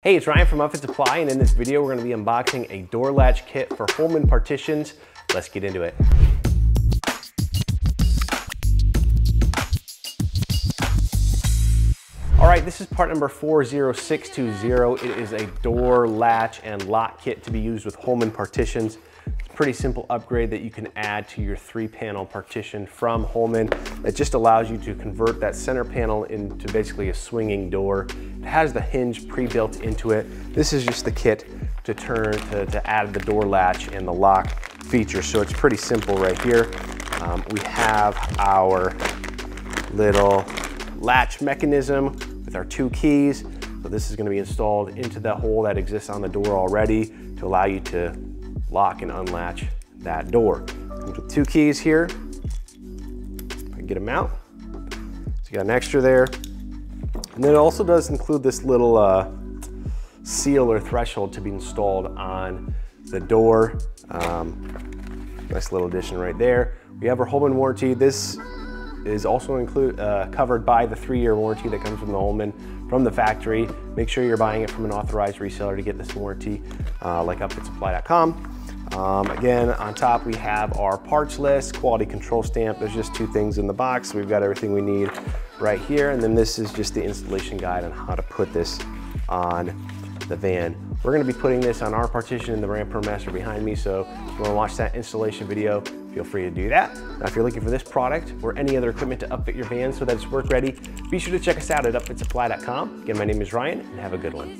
Hey, it's Ryan from Upfit Supply, and in this video, we're gonna be unboxing a door latch kit for Holman partitions. Let's get into it. All right, this is part number 40620. It is a door latch and lock kit to be used with Holman partitions pretty simple upgrade that you can add to your three panel partition from Holman. It just allows you to convert that center panel into basically a swinging door. It has the hinge pre-built into it. This is just the kit to turn to, to add the door latch and the lock feature. So it's pretty simple right here. Um, we have our little latch mechanism with our two keys. So this is gonna be installed into the hole that exists on the door already to allow you to lock and unlatch that door. Comes with two keys here. I get them out. So you got an extra there. And then it also does include this little uh, seal or threshold to be installed on the door. Um, nice little addition right there. We have our Holman warranty. This is also include, uh, covered by the three-year warranty that comes from the Holman from the factory. Make sure you're buying it from an authorized reseller to get this warranty, uh, like upfitsupply.com. Um, again, on top we have our parts list, quality control stamp. There's just two things in the box. We've got everything we need right here. And then this is just the installation guide on how to put this on the van. We're gonna be putting this on our partition in the Ram ProMaster behind me. So if you wanna watch that installation video, feel free to do that. Now, if you're looking for this product or any other equipment to upfit your van so that it's work ready, be sure to check us out at upfitsupply.com. Again, my name is Ryan and have a good one.